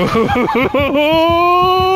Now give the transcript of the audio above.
Ooh.